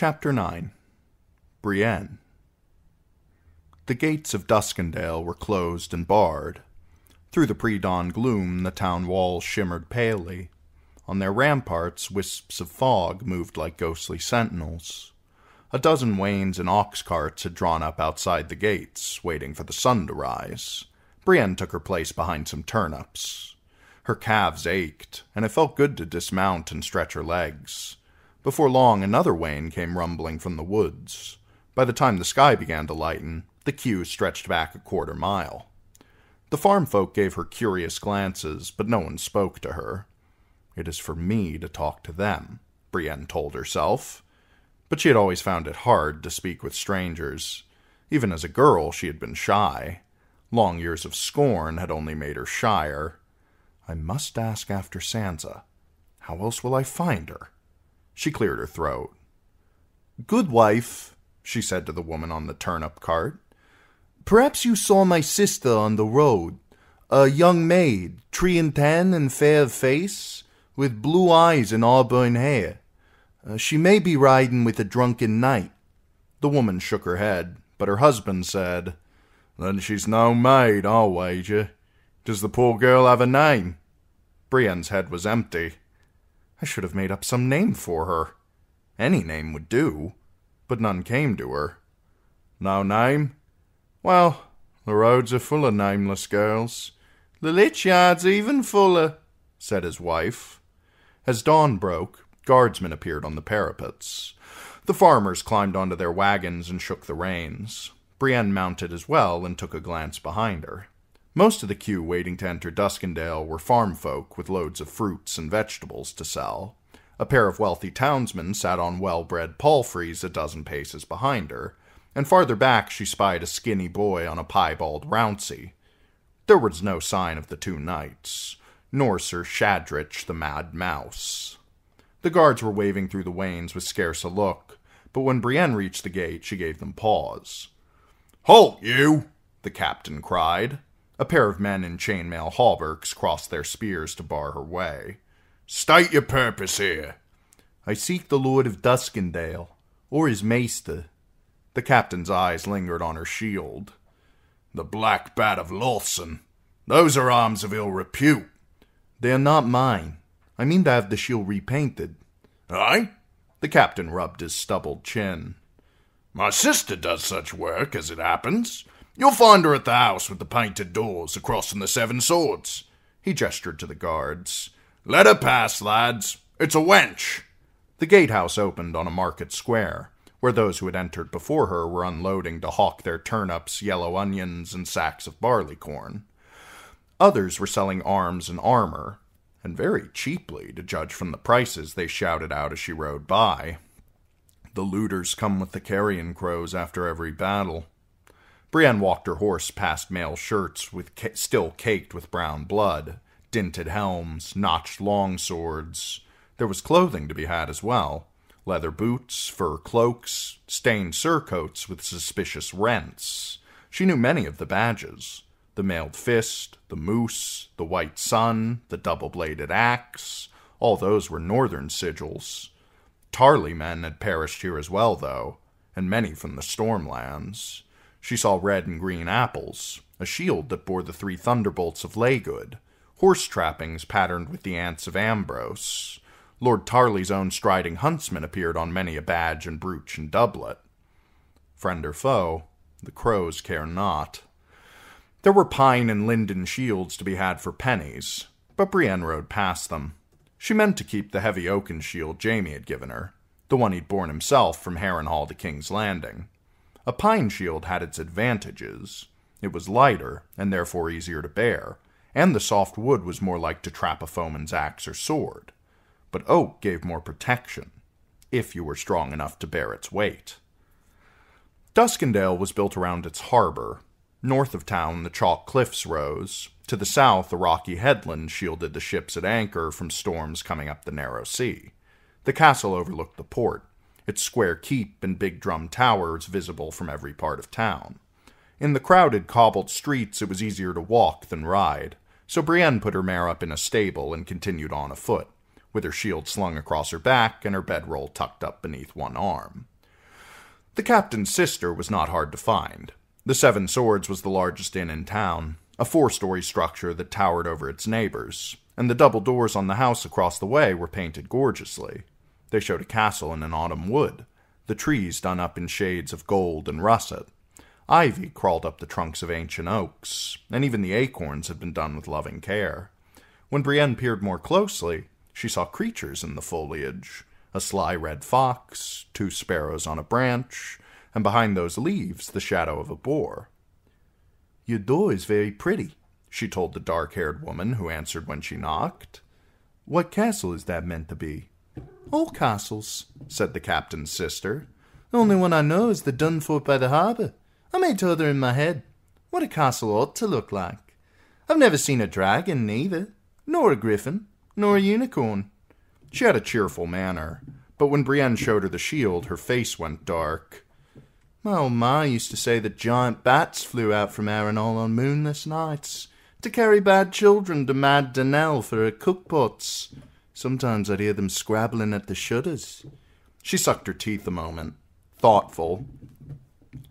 Chapter 9 Brienne The gates of Duskendale were closed and barred. Through the pre dawn gloom, the town walls shimmered palely. On their ramparts, wisps of fog moved like ghostly sentinels. A dozen wains and ox carts had drawn up outside the gates, waiting for the sun to rise. Brienne took her place behind some turnips. Her calves ached, and it felt good to dismount and stretch her legs. Before long, another wain came rumbling from the woods. By the time the sky began to lighten, the queue stretched back a quarter mile. The farm folk gave her curious glances, but no one spoke to her. It is for me to talk to them, Brienne told herself. But she had always found it hard to speak with strangers. Even as a girl, she had been shy. Long years of scorn had only made her shyer. I must ask after Sansa. How else will I find her? She cleared her throat. Good wife, she said to the woman on the turnip cart. Perhaps you saw my sister on the road, a young maid, tree and tan and fair of face, with blue eyes and auburn hair. Uh, she may be riding with a drunken knight. The woman shook her head, but her husband said, Then she's no maid, I'll wager. Does the poor girl have a name? Brienne's head was empty. I should have made up some name for her. Any name would do, but none came to her. No name? Well, the roads are full of nameless girls. The lich yard's even fuller, said his wife. As dawn broke, guardsmen appeared on the parapets. The farmers climbed onto their wagons and shook the reins. Brienne mounted as well and took a glance behind her. Most of the queue waiting to enter Duskendale were farm folk with loads of fruits and vegetables to sell. A pair of wealthy townsmen sat on well bred palfreys a dozen paces behind her, and farther back she spied a skinny boy on a piebald rouncey. There was no sign of the two knights, nor Sir Shadrich the Mad Mouse. The guards were waving through the wains with scarce a look, but when Brienne reached the gate, she gave them pause. Halt, you! the captain cried. A pair of men in chainmail hauberks crossed their spears to bar her way. State your purpose here. I seek the Lord of Duskendale, or his maester. The captain's eyes lingered on her shield. The Black Bat of Lothston. Those are arms of ill repute. They are not mine. I mean to have the shield repainted. Aye? The captain rubbed his stubbled chin. My sister does such work, as it happens. You'll find her at the house with the painted doors across from the Seven Swords. He gestured to the guards. Let her pass, lads. It's a wench. The gatehouse opened on a market square, where those who had entered before her were unloading to hawk their turnips, yellow onions, and sacks of barley corn. Others were selling arms and armor, and very cheaply, to judge from the prices they shouted out as she rode by. The looters come with the carrion crows after every battle. Brienne walked her horse past mail shirts with ca- still caked with brown blood, dinted helms, notched long swords. There was clothing to be had as well leather boots, fur cloaks, stained surcoats with suspicious rents. She knew many of the badges the mailed fist, the moose, the white sun, the double bladed axe. All those were northern sigils. Tarly men had perished here as well, though, and many from the Stormlands. She saw red and green apples, a shield that bore the three thunderbolts of Leygood, horse trappings patterned with the ants of Ambrose. Lord Tarly's own striding huntsman appeared on many a badge and brooch and doublet. Friend or foe, the crows care not. There were pine and linden shields to be had for pennies, but Brienne rode past them. She meant to keep the heavy oaken shield Jaime had given her, the one he'd borne himself from Harrenhal to King's Landing. A pine shield had its advantages. It was lighter, and therefore easier to bear, and the soft wood was more like to trap a foeman's axe or sword. But oak gave more protection, if you were strong enough to bear its weight. Duskendale was built around its harbor. North of town, the chalk cliffs rose. To the south, a rocky headland shielded the ships at anchor from storms coming up the narrow sea. The castle overlooked the port, its square keep and big drum towers visible from every part of town. In the crowded, cobbled streets, it was easier to walk than ride, so Brienne put her mare up in a stable and continued on afoot, with her shield slung across her back and her bedroll tucked up beneath one arm. The captain's sister was not hard to find. The Seven Swords was the largest inn in town, a four story structure that towered over its neighbors, and the double doors on the house across the way were painted gorgeously. They showed a castle in an autumn wood, the trees done up in shades of gold and russet. Ivy crawled up the trunks of ancient oaks, and even the acorns had been done with loving care. When Brienne peered more closely, she saw creatures in the foliage a sly red fox, two sparrows on a branch, and behind those leaves the shadow of a boar. Your door is very pretty, she told the dark haired woman who answered when she knocked. What castle is that meant to be? All castles, said the captain's sister. The only one I know is the Dunfort by the harbour. I made t'other in my head. What a castle ought to look like. I've never seen a dragon, neither, nor a griffin, nor a unicorn. She had a cheerful manner, but when Brienne showed her the shield, her face went dark. My old ma used to say that giant bats flew out from Harrenhal on moonless nights to carry bad children to Mad Danelle for her cookpots. Sometimes I'd hear them scrabbling at the shutters. She sucked her teeth a moment, thoughtful.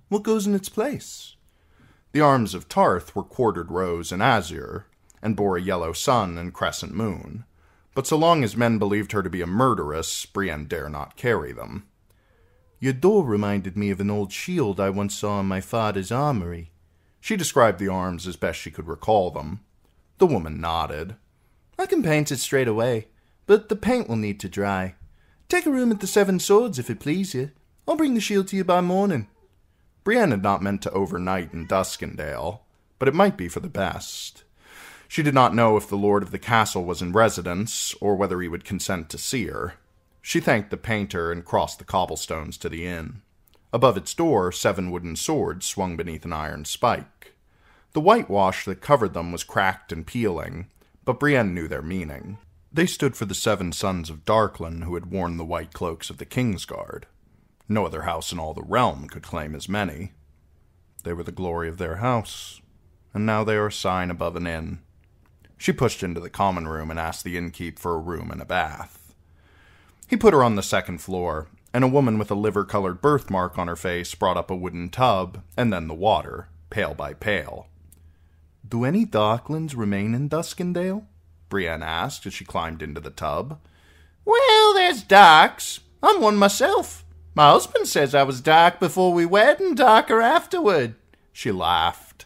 What goes in its place? The arms of Tarth were quartered rose and azure, and bore a yellow sun and crescent moon. But so long as men believed her to be a murderess, Brienne dare not carry them. Your door reminded me of an old shield I once saw in my father's armory. She described the arms as best she could recall them. The woman nodded. I can paint it straight away, but the paint will need to dry. Take a room at the Seven Swords if it please you. I'll bring the shield to you by morning. Brienne had not meant to overnight in Duskendale, but it might be for the best. She did not know if the lord of the castle was in residence, or whether he would consent to see her. She thanked the painter and crossed the cobblestones to the inn. Above its door, seven wooden swords swung beneath an iron spike. The whitewash that covered them was cracked and peeling, but Brienne knew their meaning. They stood for the seven sons of Darklyn who had worn the white cloaks of the Kingsguard. No other house in all the realm could claim as many. They were the glory of their house, and now they are a sign above an inn. She pushed into the common room and asked the innkeep for a room and a bath. He put her on the second floor, and a woman with a liver colored birthmark on her face brought up a wooden tub, and then the water, pail by pail. Do any Darklyns remain in Duskendale? Brienne asked as she climbed into the tub. Well, there's darks. I'm one myself. My husband says I was dark before we wed and darker afterward. She laughed.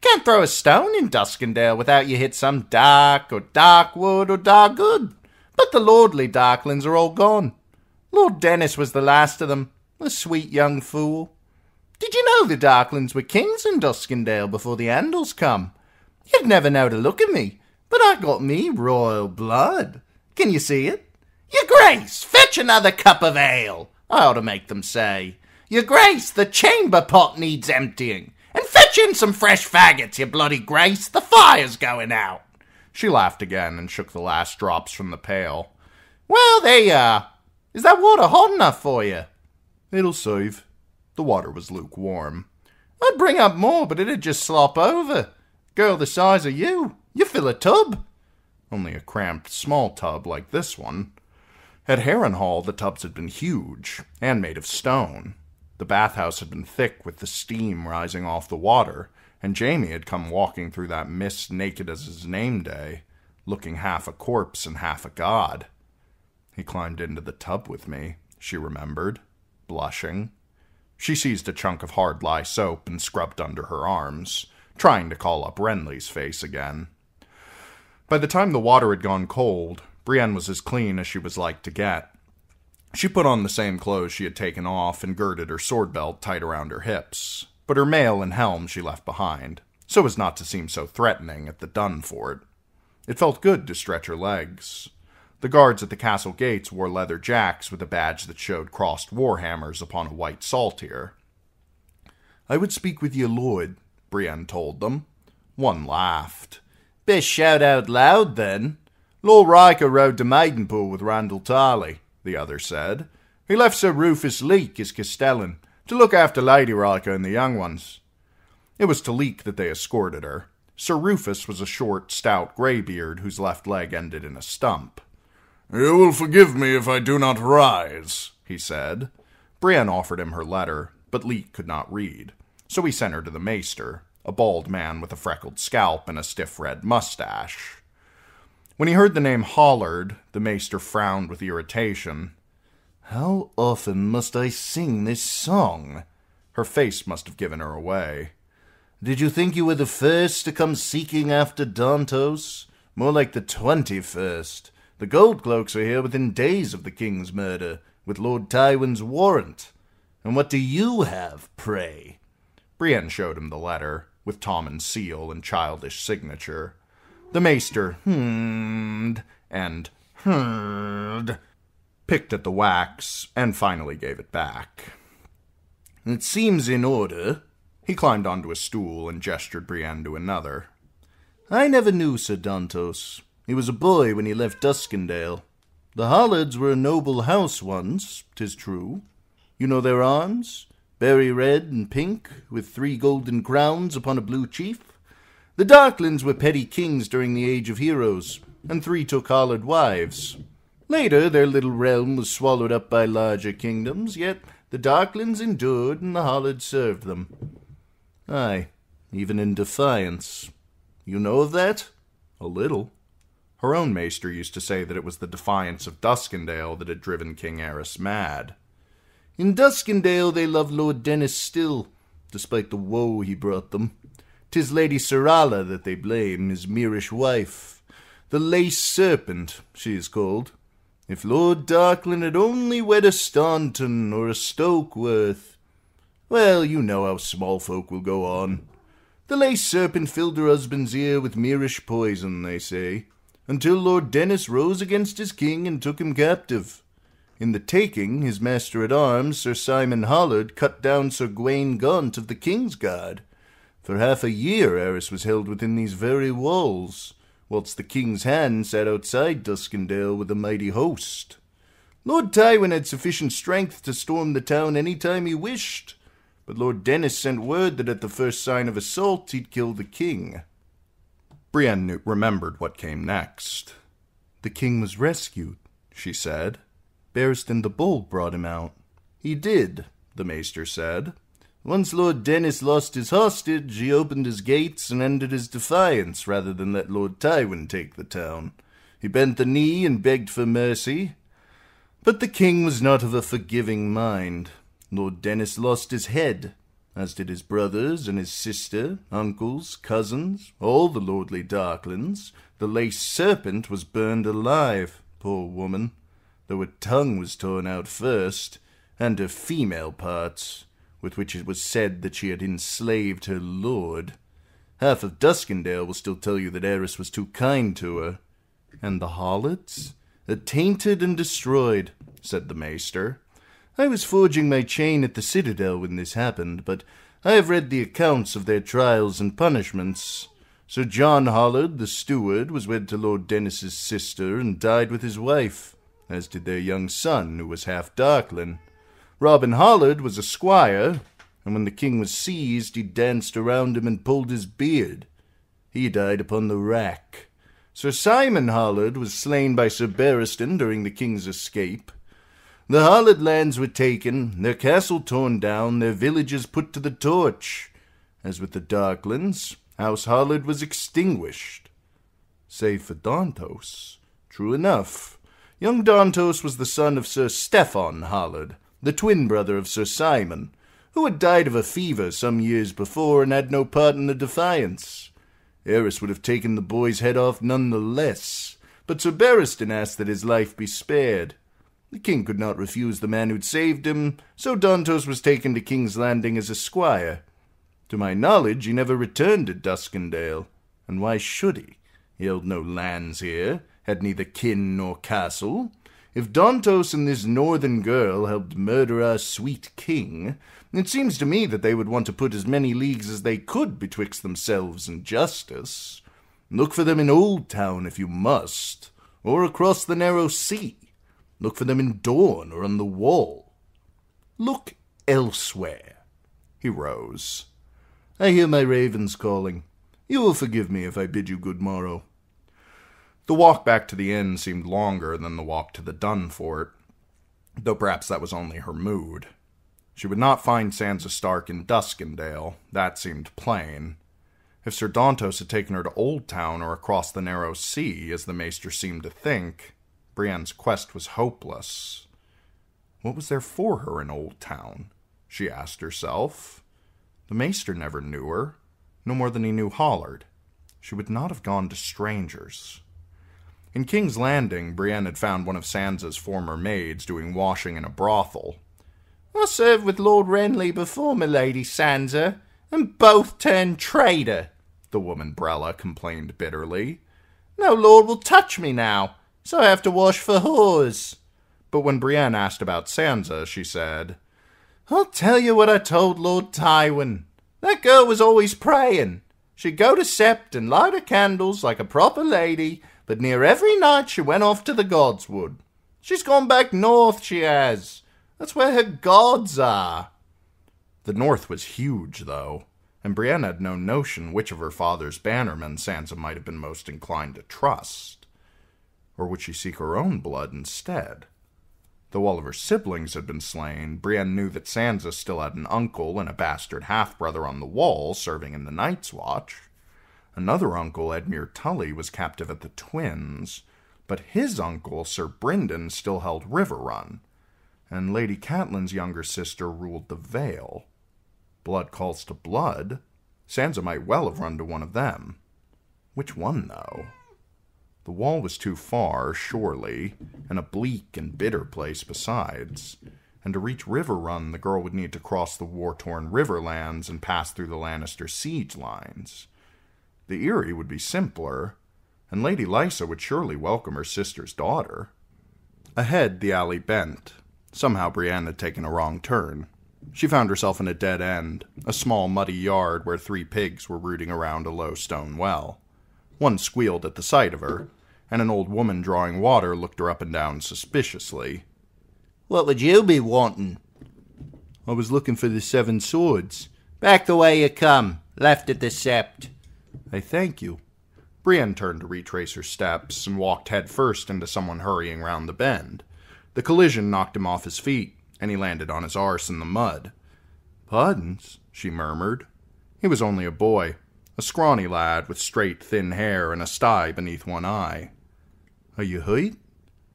Can't throw a stone in Duskendale without you hit some dark or dark wood or dark good. But the lordly Darklyns are all gone. Lord Denys was the last of them, a sweet young fool. Did you know the Darklyns were kings in Duskendale before the Andals come? You'd never know to look at me, but I got me royal blood. Can you see it? Your Grace, fetch another cup of ale. I ought to make them say, Your Grace, the chamber pot needs emptying. And fetch in some fresh faggots, your bloody Grace. The fire's going out. She laughed again and shook the last drops from the pail. Well, there you are. Is that water hot enough for you? It'll serve. The water was lukewarm. I'd bring up more, but it'd just slop over. Girl the size of you, you fill a tub. Only a cramped small tub like this one. At Harrenhal, the tubs had been huge and made of stone. The bathhouse had been thick with the steam rising off the water, and Jaime had come walking through that mist naked as his name day, looking half a corpse and half a god. He climbed into the tub with me, she remembered, blushing. She seized a chunk of hard lye soap and scrubbed under her arms, trying to call up Renly's face again. By the time the water had gone cold, Brienne was as clean as she was like to get. She put on the same clothes she had taken off and girded her sword belt tight around her hips, but her mail and helm she left behind, so as not to seem so threatening at the Dunfort. It felt good to stretch her legs. The guards at the castle gates wore leather jacks with a badge that showed crossed warhammers upon a white saltire. I would speak with your lord, Brienne told them. One laughed. Best shout out loud, then. Lord Rykker rode to Maidenpool with Randyll Tarly, the other said. He left Sir Rufus Leek as Castellan to look after Lady Rykker and the young ones. It was to Leek that they escorted her. Sir Rufus was a short, stout greybeard whose left leg ended in a stump. You will forgive me if I do not rise, he said. Brienne offered him her letter, but Leek could not read, so he sent her to the maester, a bald man with a freckled scalp and a stiff red mustache. When he heard the name Hollard, the maester frowned with irritation. How often must I sing this song? Her face must have given her away. Did you think you were the first to come seeking after Dontos? More like the twenty-first. The gold cloaks are here within days of the king's murder, with Lord Tywin's warrant. And what do you have, pray? Brienne showed him the letter, with Tommen's seal and childish signature. The maester hmmed and hmmed, picked at the wax, and finally gave it back. It seems in order. He climbed onto a stool and gestured Brienne to another. I never knew Sir Dontos. He was a boy when he left Duskendale. The Hollards were a noble house once, tis true. You know their arms? Barry red and pink, with three golden crowns upon a blue chief. The Darklyns were petty kings during the Age of Heroes, and three took Hollard wives. Later, their little realm was swallowed up by larger kingdoms, yet the Darklyns endured and the Hollards served them. Ay, even in defiance. You know of that? A little. Her own maester used to say that it was the defiance of Duskendale that had driven King Aerys mad. In Duskendale they love Lord Denys still, despite the woe he brought them. 'Tis Lady Serala that they blame, his Myrish wife. The Lace Serpent, she is called. If Lord Darklyn had only wed a Staunton or a Stokeworth. Well, you know how small folk will go on. The Lace Serpent filled her husband's ear with Myrish poison, they say, until Lord Denys rose against his king and took him captive. In the taking, his master at arms, Sir Simon Hollard, cut down Sir Gwayne Gaunt of the King's Guard. For half a year Aerys was held within these very walls, whilst the king's hand sat outside Duskendale with a mighty host. Lord Tywin had sufficient strength to storm the town any time he wished, but Lord Denys sent word that at the first sign of assault he'd kill the king. Brienne remembered what came next. The king was rescued, she said. Barristan the Bold brought him out. He did, the maester said. Once Lord Denys lost his hostage, he opened his gates and ended his defiance rather than let Lord Tywin take the town. He bent the knee and begged for mercy. But the king was not of a forgiving mind. Lord Denys lost his head, as did his brothers and his sister, uncles, cousins, all the lordly Darklyns. The lace serpent was burned alive, poor woman, though her tongue was torn out first, and her female parts with which it was said that she had enslaved her lord. Half of Duskendale will still tell you that Aerys was too kind to her. And the Hollards? Tainted and destroyed, said the maester. I was forging my chain at the citadel when this happened, but I have read the accounts of their trials and punishments. Sir Jon Hollard, the steward, was wed to Lord Denys's sister and died with his wife, as did their young son, who was half Darklyn. Robin Hollard was a squire, and when the king was seized, he danced around him and pulled his beard. He died upon the rack. Sir Simon Hollard was slain by Sir Barristan during the king's escape. The Hollard lands were taken, their castle torn down, their villages put to the torch. As with the Darklyns, House Hollard was extinguished. Save for Dontos. True enough. Young Dontos was the son of Sir Steffon Hollard, the twin brother of Sir Simon, who had died of a fever some years before and had no part in the defiance. Aerys would have taken the boy's head off none the less, but Sir Barristan asked that his life be spared. The king could not refuse the man who'd saved him, so Dontos was taken to King's Landing as a squire. To my knowledge, he never returned to Duskendale, and why should he? He held no lands here, had neither kin nor castle, if Dontos and this northern girl helped murder our sweet king, it seems to me that they would want to put as many leagues as they could betwixt themselves and justice. Look for them in Oldtown if you must, or across the narrow sea. Look for them in Dorne or on the wall. Look elsewhere. He rose. I hear my ravens calling. You will forgive me if I bid you good morrow. The walk back to the inn seemed longer than the walk to the Dun fort, though perhaps that was only her mood. She would not find Sansa Stark in Duskendale, that seemed plain. If Sir Dontos had taken her to Old Town or across the narrow sea, as the Maester seemed to think, Brienne's quest was hopeless. What was there for her in Old Town? She asked herself. The Maester never knew her, no more than he knew Hollard. She would not have gone to strangers. In King's Landing, Brienne had found one of Sansa's former maids doing washing in a brothel. I served with Lord Renly before, my lady Sansa, and both turned traitor, the woman Brella complained bitterly. No lord will touch me now, so I have to wash for whores. But when Brienne asked about Sansa, she said, I'll tell you what I told Lord Tywin. That girl was always praying. She'd go to Sept and light her candles like a proper lady, but near every night she went off to the godswood. She's gone back north, she has. That's where her gods are. The north was huge, though, and Brienne had no notion which of her father's bannermen Sansa might have been most inclined to trust. Or would she seek her own blood instead? Though all of her siblings had been slain, Brienne knew that Sansa still had an uncle and a bastard half brother on the wall serving in the Night's Watch. Another uncle, Edmure Tully, was captive at the Twins, but his uncle, Sir Brynden, still held River Run, and Lady Catelyn's younger sister ruled the Vale. Blood calls to blood. Sansa might well have run to one of them. Which one, though? The wall was too far, surely, and a bleak and bitter place besides. And to reach River Run, the girl would need to cross the war torn riverlands and pass through the Lannister siege lines. The Eyrie would be simpler, and Lady Lysa would surely welcome her sister's daughter. Ahead, the alley bent. Somehow Brienne had taken a wrong turn. She found herself in a dead end, a small muddy yard where three pigs were rooting around a low stone well. One squealed at the sight of her, and an old woman drawing water looked her up and down suspiciously. What would you be wanting? I was looking for the seven swords. Back the way you come, left at the sept. I thank you. Brienne turned to retrace her steps and walked headfirst into someone hurrying round the bend. The collision knocked him off his feet, and he landed on his arse in the mud. Pardons, she murmured. He was only a boy, a scrawny lad with straight, thin hair and a sty beneath one eye. Are you hurt?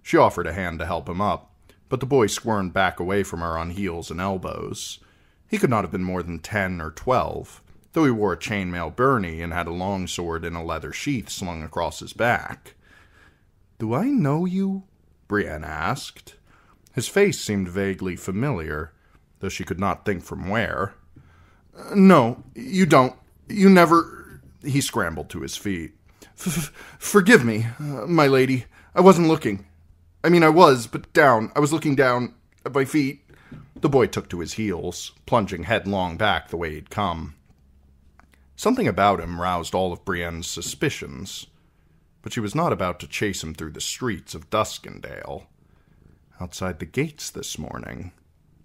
She offered a hand to help him up, but the boy squirmed back away from her on heels and elbows. He could not have been more than ten or twelve, though he wore a chainmail byrnie and had a long sword in a leather sheath slung across his back. Do I know you? Brienne asked. His face seemed vaguely familiar, though she could not think from where. No, you don't. You never. He scrambled to his feet. Forgive me, uh, my lady. I wasn't looking. I mean, I was, but down. I was looking down at my feet. The boy took to his heels, plunging headlong back the way he'd come. Something about him roused all of Brienne's suspicions, but she was not about to chase him through the streets of Duskendale. Outside the gates this morning.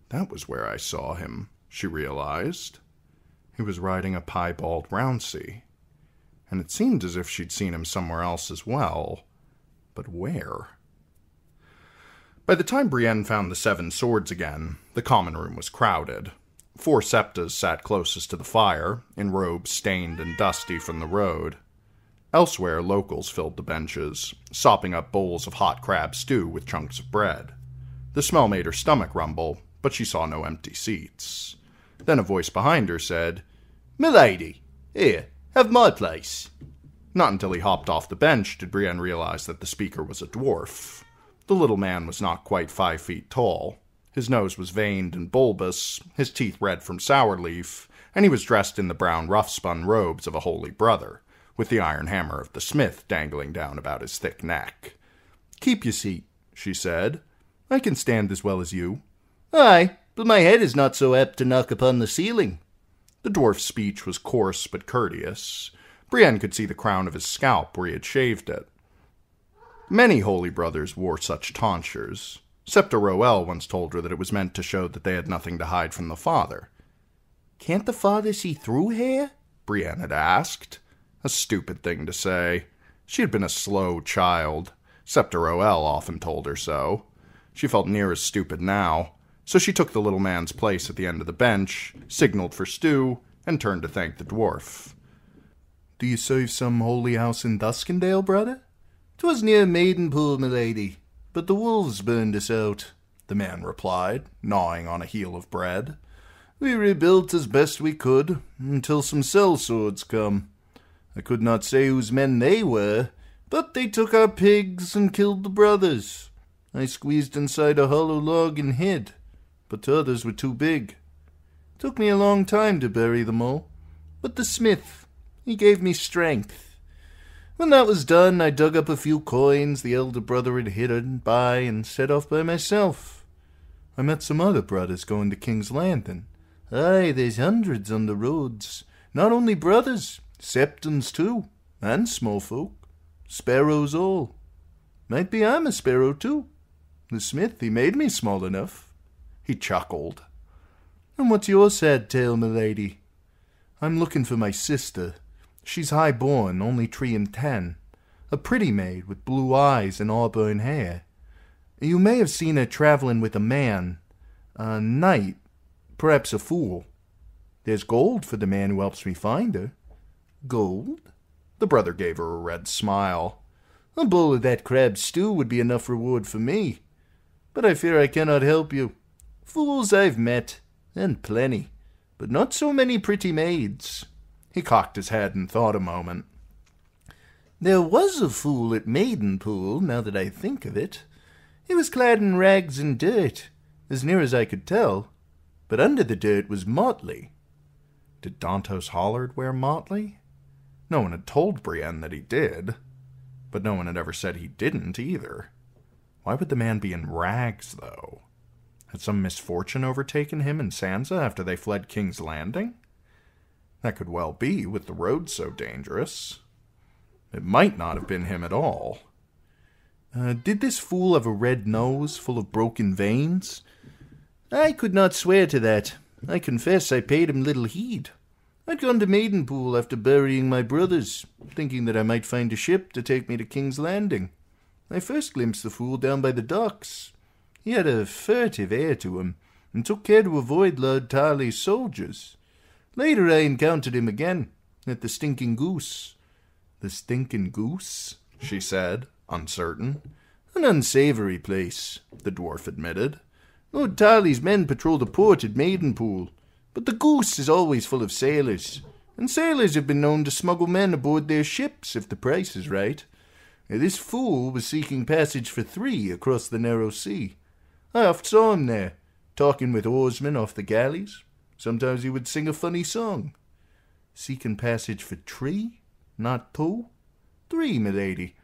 That was where I saw him, she realized. He was riding a piebald Rouncey, and it seemed as if she'd seen him somewhere else as well. But where? By the time Brienne found the seven swords again, the common room was crowded. Four septas sat closest to the fire, in robes stained and dusty from the road. Elsewhere, locals filled the benches, sopping up bowls of hot crab stew with chunks of bread. The smell made her stomach rumble, but she saw no empty seats. Then a voice behind her said, Milady, here, have my place. Not until he hopped off the bench did Brienne realize that the speaker was a dwarf. The little man was not quite five feet tall. His nose was veined and bulbous, his teeth red from sour leaf, and he was dressed in the brown rough spun robes of a holy brother, with the iron hammer of the smith dangling down about his thick neck. Keep your seat, she said. I can stand as well as you. Aye, but my head is not so apt to knock upon the ceiling. The dwarf's speech was coarse but courteous. Brienne could see the crown of his scalp where he had shaved it. Many holy brothers wore such tonsures. Septa Roelle once told her that it was meant to show that they had nothing to hide from the father. Can't the father see through hair? Brienne had asked. A stupid thing to say. She had been a slow child. Septa Roelle often told her so. She felt near as stupid now. So she took the little man's place at the end of the bench, signaled for stew, and turned to thank the dwarf. Do you serve some holy house in Duskendale, brother? 'Twas near Maidenpool, milady, but the wolves burned us out, the man replied, gnawing on a heel of bread. We rebuilt as best we could, until some sellswords come. I could not say whose men they were, but they took our pigs and killed the brothers. I squeezed inside a hollow log and hid, but the others were too big. Took me a long time to bury them all, but the smith, he gave me strength. When that was done, I dug up a few coins the elder brother had hidden by and set off by myself. I met some other brothers going to King's Landing. Aye, there's hundreds on the roads. Not only brothers, septons too, and small folk. Sparrows all. Might be I'm a sparrow too. The smith, he made me small enough. He chuckled. And what's your sad tale, milady? I'm looking for my sister. She's high born, only three and ten, a pretty maid with blue eyes and auburn hair. You may have seen her traveling with a man, a knight, perhaps a fool. There's gold for the man who helps me find her. Gold? The brother gave her a red smile. A bowl of that crab stew would be enough reward for me. But I fear I cannot help you. Fools I've met, and plenty, but not so many pretty maids. He cocked his head and thought a moment. There was a fool at Maidenpool, now that I think of it. He was clad in rags and dirt, as near as I could tell, but under the dirt was motley. Did Dontos Hollard wear motley? No one had told Brienne that he did, but no one had ever said he didn't either. Why would the man be in rags, though? Had some misfortune overtaken him and Sansa after they fled King's Landing? That could well be, with the road so dangerous. It might not have been him at all. Uh, did this fool have a red nose full of broken veins? I could not swear to that. I confess I paid him little heed. I'd gone to Maidenpool after burying my brothers, thinking that I might find a ship to take me to King's Landing. I first glimpsed the fool down by the docks. He had a furtive air to him, and took care to avoid Lord Tarly's soldiers. Later I encountered him again at the Stinking Goose. The Stinking Goose? she said, uncertain. An unsavory place, the dwarf admitted. Lord Tarly's men patrol the port at Maidenpool, but the Goose is always full of sailors, and sailors have been known to smuggle men aboard their ships if the price is right. This fool was seeking passage for three across the narrow sea. I oft saw him there, talking with oarsmen off the galleys, Sometimes he would sing a funny song. Seeking passage for three, not two? Three, milady.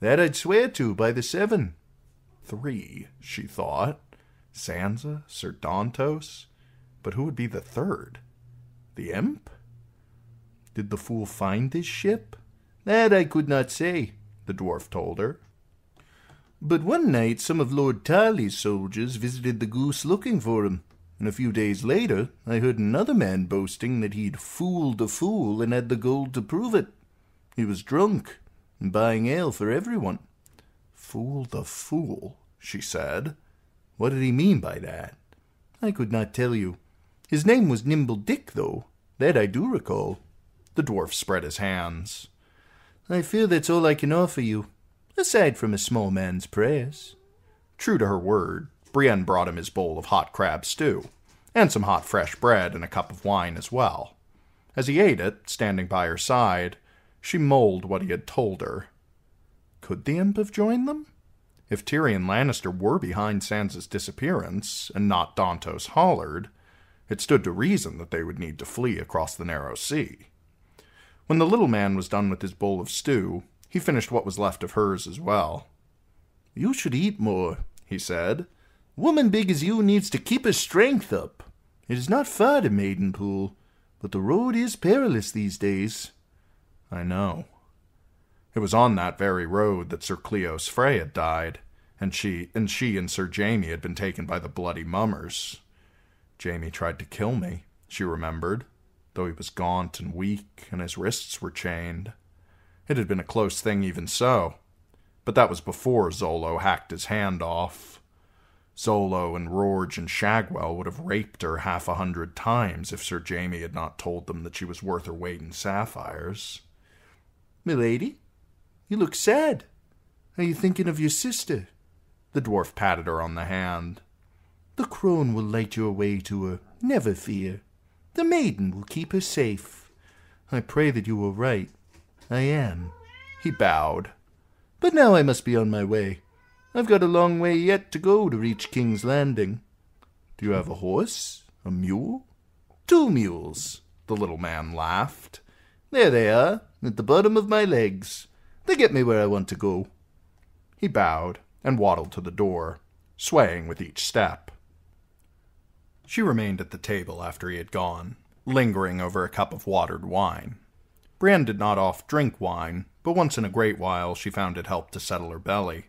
That I'd swear to by the seven. Three, she thought. Sansa, Sir Dontos. But who would be the third? The imp? Did the fool find his ship? That I could not say, the dwarf told her. But one night some of Lord Tarly's soldiers visited the goose looking for him and a few days later I heard another man boasting that he'd fooled a fool and had the gold to prove it. He was drunk and buying ale for everyone. Fool the fool, she said. What did he mean by that? I could not tell you. His name was Nimble Dick, though. That I do recall. The dwarf spread his hands. I fear that's all I can offer you, aside from a small man's prayers. True to her word, Brienne brought him his bowl of hot crab stew, and some hot fresh bread and a cup of wine as well. As he ate it, standing by her side, she mulled what he had told her. Could the imp have joined them? If Tyrion Lannister were behind Sansa's disappearance, and not Dontos Hollard, it stood to reason that they would need to flee across the narrow sea. When the little man was done with his bowl of stew, he finished what was left of hers as well. You should eat more, he said. Woman big as you needs to keep her strength up. It is not far to Maidenpool, but the road is perilous these days. I know. It was on that very road that Sir Cleos Frey had died, and she and she and Sir Jaime had been taken by the bloody mummers. Jaime tried to kill me, she remembered, though he was gaunt and weak, and his wrists were chained. It had been a close thing even so, but that was before Zollo hacked his hand off. Zollo and Rorge and Shagwell would have raped her half a hundred times if Sir Jaime had not told them that she was worth her weight in sapphires. Milady, you look sad. Are you thinking of your sister? The dwarf patted her on the hand. The crone will light your way to her, never fear. The maiden will keep her safe. I pray that you are right. I am. He bowed. But now I must be on my way. I've got a long way yet to go to reach King's Landing. Do you have a horse? A mule? Two mules, the little man laughed. There they are, at the bottom of my legs. They get me where I want to go. He bowed and waddled to the door, swaying with each step. She remained at the table after he had gone, lingering over a cup of watered wine. Brienne did not oft drink wine, but once in a great while she found it helped to settle her belly.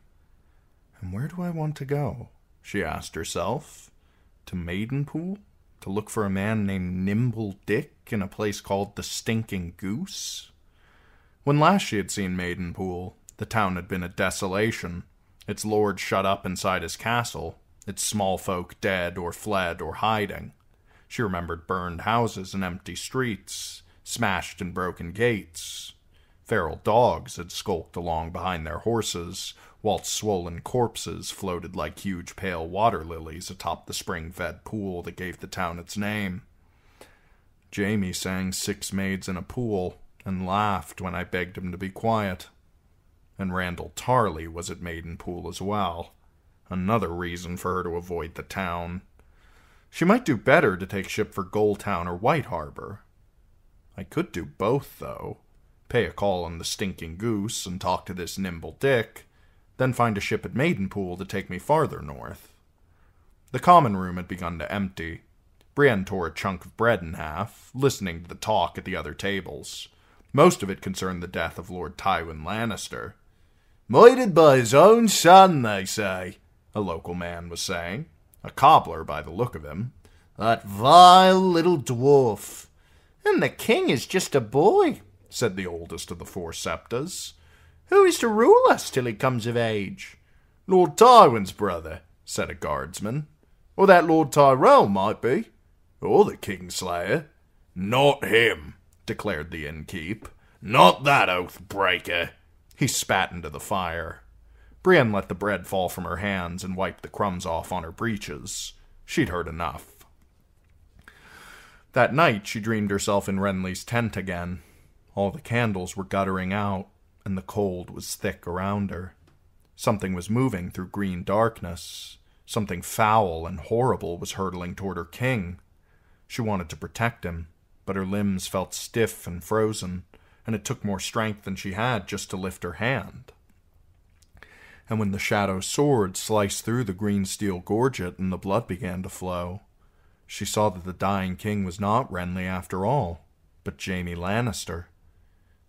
And where do I want to go? she asked herself. To Maidenpool? To look for a man named Nimble Dick in a place called the Stinking Goose? When last she had seen Maidenpool, the town had been a desolation, its lord shut up inside his castle, its small folk dead or fled or hiding. She remembered burned houses and empty streets, smashed and broken gates. Feral dogs had skulked along behind their horses, whilst swollen corpses floated like huge pale water lilies atop the spring fed pool that gave the town its name. Jaime sang Six Maids in a Pool and laughed when I begged him to be quiet. And Randyll Tarly was at Maiden Pool as well. Another reason for her to avoid the town. She might do better to take ship for Gulltown or White Harbor. I could do both, though. Pay a call on the Stinking Goose and talk to this nimble Dick, then find a ship at Maidenpool to take me farther north. The common room had begun to empty. Brienne tore a chunk of bread in half, listening to the talk at the other tables. Most of it concerned the death of Lord Tywin Lannister. Murdered by his own son, they say, a local man was saying, a cobbler by the look of him. That vile little dwarf. And the king is just a boy, said the oldest of the four septas. Who is to rule us till he comes of age? Lord Tywin's brother, said a guardsman. Or that Lord Tyrell might be. Or the Kingslayer. Not him, declared the innkeep. Not that oath breaker. He spat into the fire. Brienne let the bread fall from her hands and wiped the crumbs off on her breeches. She'd heard enough. That night she dreamed herself in Renly's tent again. All the candles were guttering out and the cold was thick around her. Something was moving through green darkness. Something foul and horrible was hurtling toward her king. She wanted to protect him, but her limbs felt stiff and frozen, and it took more strength than she had just to lift her hand. And when the shadow sword sliced through the green steel gorget and the blood began to flow, she saw that the dying king was not Renly after all, but Jaime Lannister,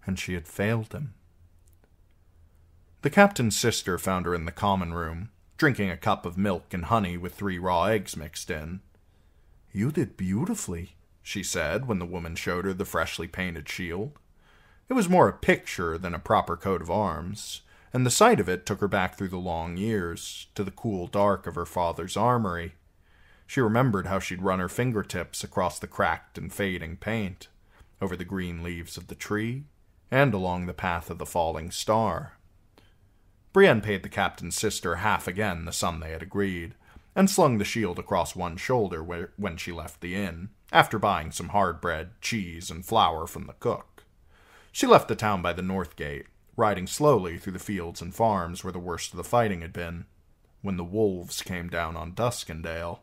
and she had failed him. The captain's sister found her in the common room, drinking a cup of milk and honey with three raw eggs mixed in. You did beautifully, she said when the woman showed her the freshly painted shield. It was more a picture than a proper coat of arms, and the sight of it took her back through the long years, to the cool dark of her father's armory. She remembered how she'd run her fingertips across the cracked and fading paint, over the green leaves of the tree, and along the path of the falling star. Brienne paid the captain's sister half again the sum they had agreed, and slung the shield across one shoulder when she left the inn, after buying some hard bread, cheese, and flour from the cook. She left the town by the north gate, riding slowly through the fields and farms where the worst of the fighting had been, when the wolves came down on Duskendale.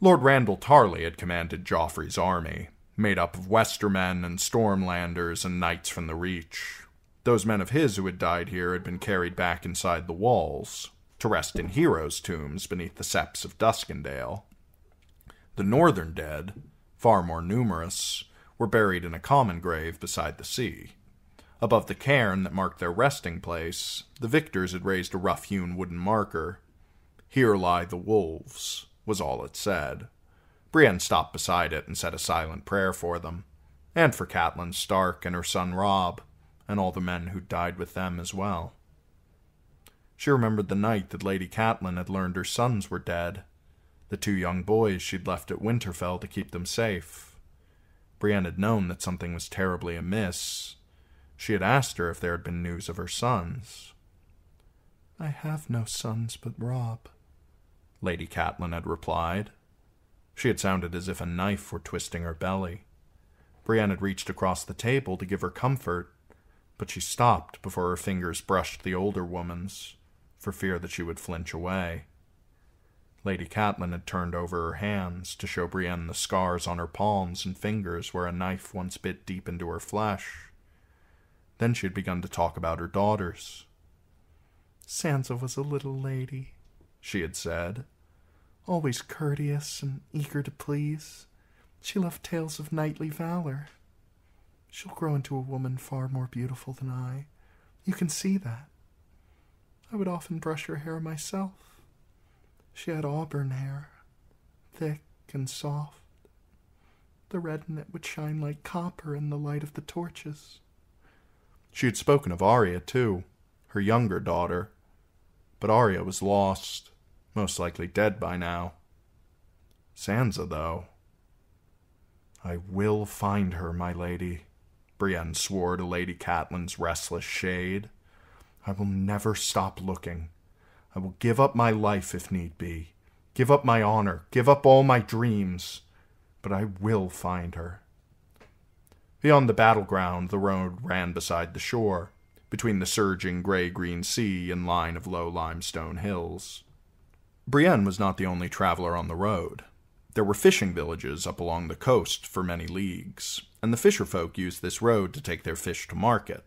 Lord Randyll Tarly had commanded Joffrey's army, made up of Westermen and Stormlanders and knights from the Reach, those men of his who had died here had been carried back inside the walls, to rest in heroes' tombs beneath the septs of Duskendale. The northern dead, far more numerous, were buried in a common grave beside the sea. Above the cairn that marked their resting place, the victors had raised a rough hewn wooden marker. Here lie the wolves, was all it said. Brienne stopped beside it and said a silent prayer for them, and for Catelyn Stark and her son Robb, and all the men who died with them as well. She remembered the night that Lady Catelyn had learned her sons were dead, the two young boys she'd left at Winterfell to keep them safe. Brienne had known that something was terribly amiss. She had asked her if there had been news of her sons. I have no sons but Robb, Lady Catelyn had replied. She had sounded as if a knife were twisting her belly. Brienne had reached across the table to give her comfort, but she stopped before her fingers brushed the older woman's, for fear that she would flinch away. Lady Catelyn had turned over her hands to show Brienne the scars on her palms and fingers where a knife once bit deep into her flesh. Then she had begun to talk about her daughters. Sansa was a little lady, she had said, always courteous and eager to please. She loved tales of knightly valor. She'll grow into a woman far more beautiful than I. You can see that. I would often brush her hair myself. She had auburn hair, thick and soft. The red in it would shine like copper in the light of the torches. She had spoken of Arya, too, her younger daughter. But Arya was lost, most likely dead by now. Sansa, though. I will find her, my lady, Brienne swore to Lady Catelyn's restless shade. I will never stop looking. I will give up my life if need be, give up my honor, give up all my dreams, but I will find her. Beyond the battleground, the road ran beside the shore, between the surging gray green sea and line of low limestone hills. Brienne was not the only traveler on the road. There were fishing villages up along the coast for many leagues, and the fisherfolk used this road to take their fish to market.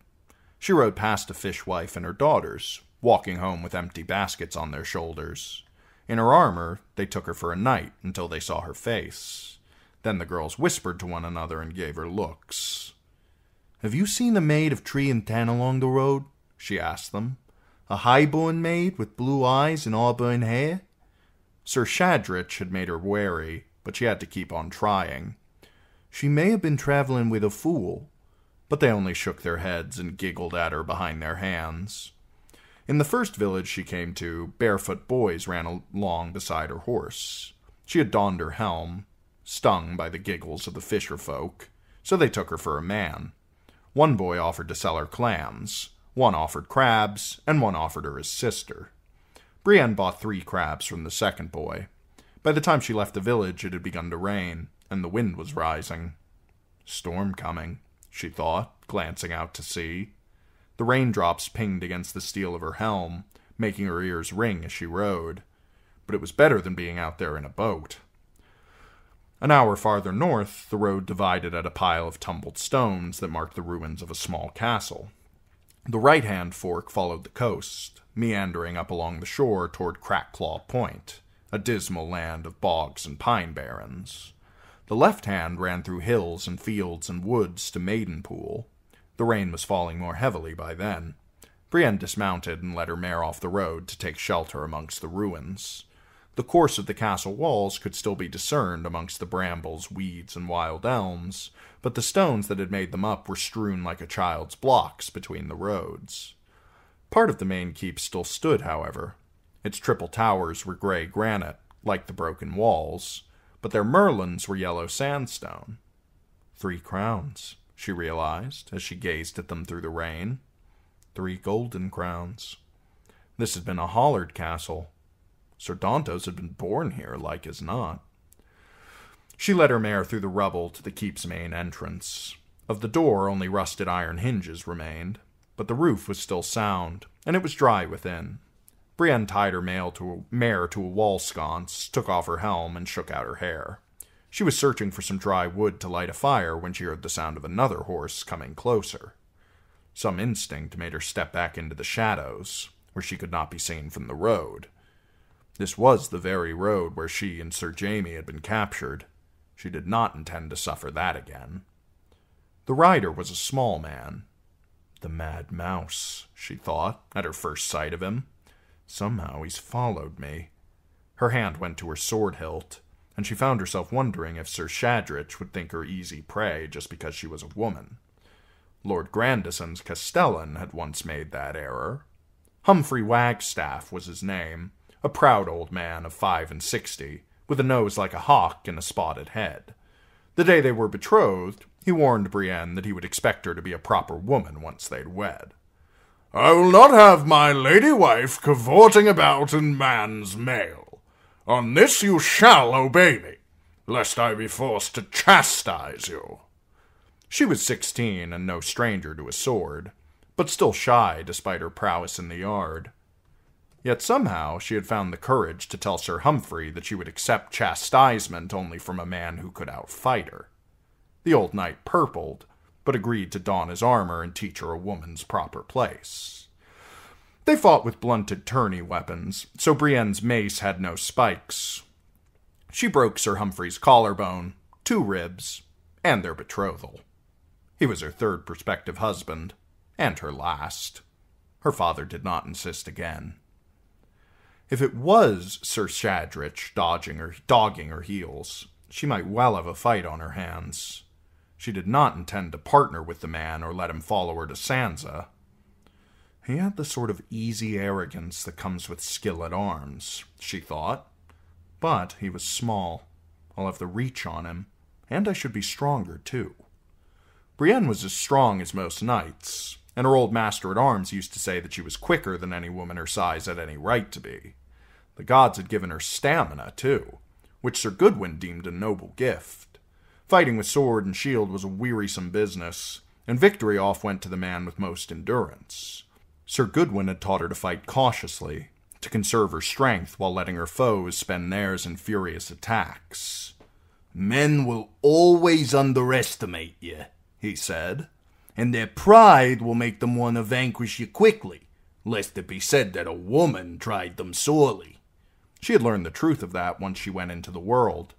She rode past a fishwife and her daughters, walking home with empty baskets on their shoulders. In her armor, they took her for a knight until they saw her face. Then the girls whispered to one another and gave her looks. Have you seen the maid of tree and tan along the road? she asked them. A high-born maid with blue eyes and auburn hair? Sir Shadrich had made her wary, but she had to keep on trying. She may have been traveling with a fool, but they only shook their heads and giggled at her behind their hands. In the first village she came to, barefoot boys ran along beside her horse. She had donned her helm, stung by the giggles of the fisher folk, so they took her for a man. One boy offered to sell her clams, one offered crabs, and one offered her his sister. Brienne bought three crabs from the second boy. By the time she left the village, it had begun to rain, and the wind was rising. Storm coming, she thought, glancing out to sea. The raindrops pinged against the steel of her helm, making her ears ring as she rode. But it was better than being out there in a boat. An hour farther north, the road divided at a pile of tumbled stones that marked the ruins of a small castle. The right hand fork followed the coast, meandering up along the shore toward Crackclaw Point, a dismal land of bogs and pine barrens. The left hand ran through hills and fields and woods to Maidenpool. The rain was falling more heavily by then. Brienne dismounted and led her mare off the road to take shelter amongst the ruins. The course of the castle walls could still be discerned amongst the brambles, weeds, and wild elms, but the stones that had made them up were strewn like a child's blocks between the roads. Part of the main keep still stood, however. Its triple towers were gray granite, like the broken walls, but their merlons were yellow sandstone. Three crowns, she realized as she gazed at them through the rain. Three golden crowns. This had been a Hollard castle, Sir Dontos had been born here, like as not. She led her mare through the rubble to the keep's main entrance. Of the door, only rusted iron hinges remained, but the roof was still sound, and it was dry within. Brienne tied her mare to a, mare to a wall sconce, took off her helm, and shook out her hair. She was searching for some dry wood to light a fire when she heard the sound of another horse coming closer. Some instinct made her step back into the shadows, where she could not be seen from the road. This was the very road where she and Sir Jaime had been captured. She did not intend to suffer that again. The rider was a small man. The mad mouse, she thought, at her first sight of him. Somehow he's followed me. Her hand went to her sword hilt, and she found herself wondering if Sir Shadrich would think her easy prey just because she was a woman. Lord Grandison's Castellan had once made that error. Humphrey Wagstaff was his name, a proud old man of five and sixty, with a nose like a hawk and a spotted head. The day they were betrothed, he warned Brienne that he would expect her to be a proper woman once they'd wed. I will not have my lady wife cavorting about in man's mail. On this you shall obey me, lest I be forced to chastise you. She was sixteen and no stranger to a sword, but still shy despite her prowess in the yard. Yet somehow she had found the courage to tell Sir Humphrey that she would accept chastisement only from a man who could outfight her. The old knight purpled, but agreed to don his armor and teach her a woman's proper place. They fought with blunted tourney weapons, so Brienne's mace had no spikes. She broke Sir Humphrey's collarbone, two ribs, and their betrothal. He was her third prospective husband, and her last. Her father did not insist again. If it was Sir Shadrich dodging her, dogging her heels, she might well have a fight on her hands. She did not intend to partner with the man or let him follow her to Sansa. He had the sort of easy arrogance that comes with skill at arms, she thought. But he was small. I'll have the reach on him, and I should be stronger, too. Brienne was as strong as most knights, and her old master at arms used to say that she was quicker than any woman her size had any right to be. The gods had given her stamina, too, which Sir Goodwin deemed a noble gift. Fighting with sword and shield was a wearisome business, and victory oft went to the man with most endurance. Sir Goodwin had taught her to fight cautiously, to conserve her strength while letting her foes spend theirs in furious attacks. Men will always underestimate you, he said, and their pride will make them want to vanquish you quickly, lest it be said that a woman tried them sorely. She had learned the truth of that once she went into the world.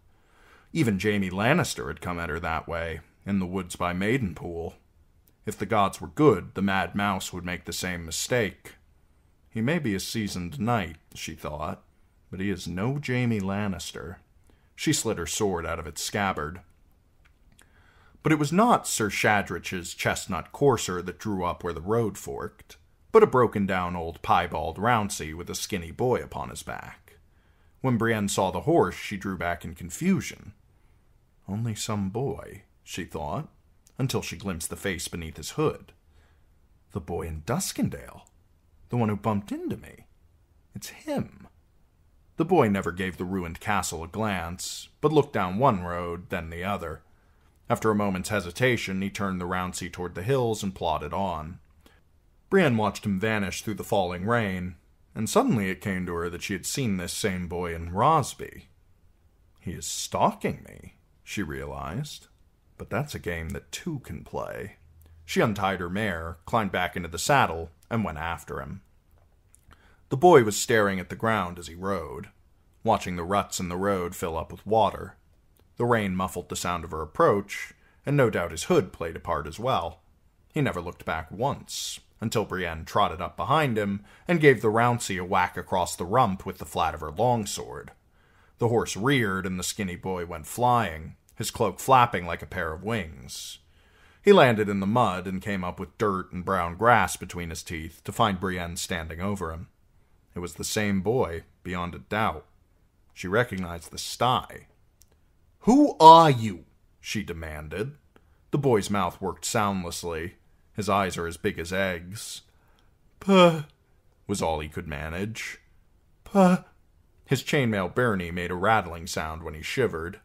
Even Jaime Lannister had come at her that way, in the woods by Maidenpool. If the gods were good, the Mad Mouse would make the same mistake. He may be a seasoned knight, she thought, but he is no Jaime Lannister. She slid her sword out of its scabbard. But it was not Sir Shadrich's chestnut courser that drew up where the road forked, but a broken down old piebald Rouncey with a skinny boy upon his back. When Brienne saw the horse, she drew back in confusion. Only some boy, she thought, until she glimpsed the face beneath his hood. The boy in Duskendale. The one who bumped into me. It's him. The boy never gave the ruined castle a glance, but looked down one road, then the other. After a moment's hesitation, he turned the Rouncey toward the hills and plodded on. Brienne watched him vanish through the falling rain, and suddenly it came to her that she had seen this same boy in Rosby. He is stalking me, she realized. But that's a game that two can play. She untied her mare, climbed back into the saddle, and went after him. The boy was staring at the ground as he rode, watching the ruts in the road fill up with water. The rain muffled the sound of her approach, and no doubt his hood played a part as well. He never looked back once, until Brienne trotted up behind him and gave the Rouncey a whack across the rump with the flat of her longsword. The horse reared and the skinny boy went flying, his cloak flapping like a pair of wings. He landed in the mud and came up with dirt and brown grass between his teeth to find Brienne standing over him. It was the same boy, beyond a doubt. She recognized the sty. Who are you? she demanded. The boy's mouth worked soundlessly, his eyes are as big as eggs. Puh, was all he could manage. Puh. His chainmail byrnie made a rattling sound when he shivered.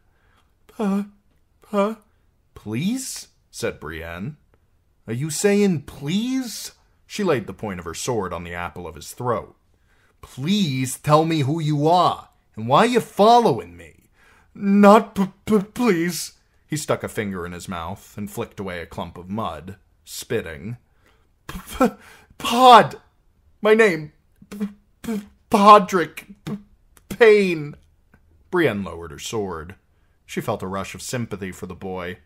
Puh, puh. Please? said Brienne. Are you saying please? She laid the point of her sword on the apple of his throat. Please tell me who you are and why you're following me. Not p- p- please. He stuck a finger in his mouth and flicked away a clump of mud spitting. P- p- Pod! My name. P- p- Podrick. P- Payne. Brienne lowered her sword. She felt a rush of sympathy for the boy.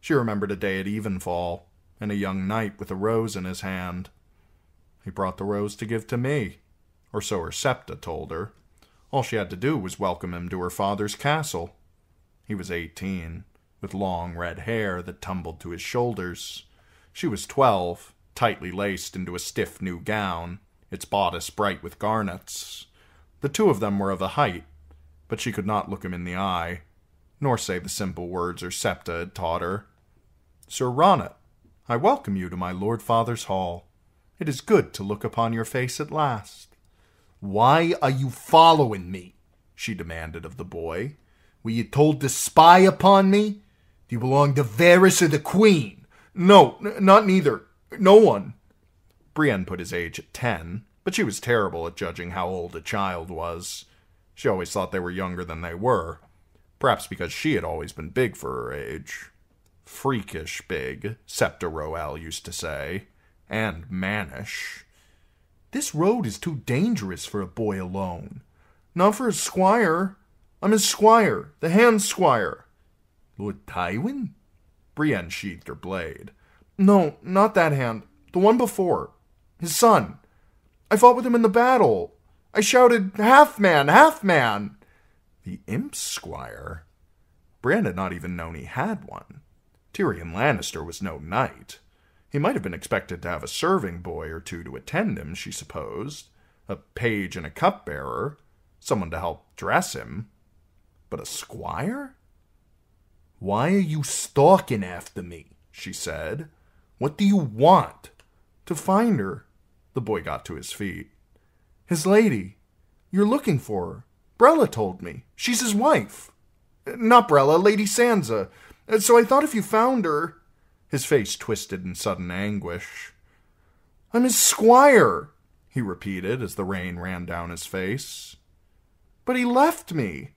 She remembered a day at evenfall, and a young knight with a rose in his hand. He brought the rose to give to me, or so her septa told her. All she had to do was welcome him to her father's castle. He was eighteen, with long red hair that tumbled to his shoulders. She was twelve, tightly laced into a stiff new gown, its bodice bright with garnets. The two of them were of a height, but she could not look him in the eye, nor say the simple words her septa had taught her. Sir Ronnet, I welcome you to my Lord Father's hall. It is good to look upon your face at last. Why are you following me? she demanded of the boy. Were you told to spy upon me? Do you belong to Varys or the Queen? No, not neither. No one. Brienne put his age at ten, but she was terrible at judging how old a child was. She always thought they were younger than they were, perhaps because she had always been big for her age. Freakish big, Septa Roelle used to say, and mannish. This road is too dangerous for a boy alone. Not for a squire. I'm his squire, the hand squire. Lord Tywin? Brienne sheathed her blade. No, not that hand. The one before. His son. I fought with him in the battle. I shouted, Half man, half man! The imp squire? Brienne had not even known he had one. Tyrion Lannister was no knight. He might have been expected to have a serving boy or two to attend him, she supposed, a page and a cupbearer, someone to help dress him. But a squire? Why are you stalking after me? she said. What do you want? To find her. The boy got to his feet. His lady. You're looking for her. Brella told me. She's his wife. Not Brella, Lady Sansa. So I thought if you found her. His face twisted in sudden anguish. I'm his squire, he repeated as the rain ran down his face. But he left me.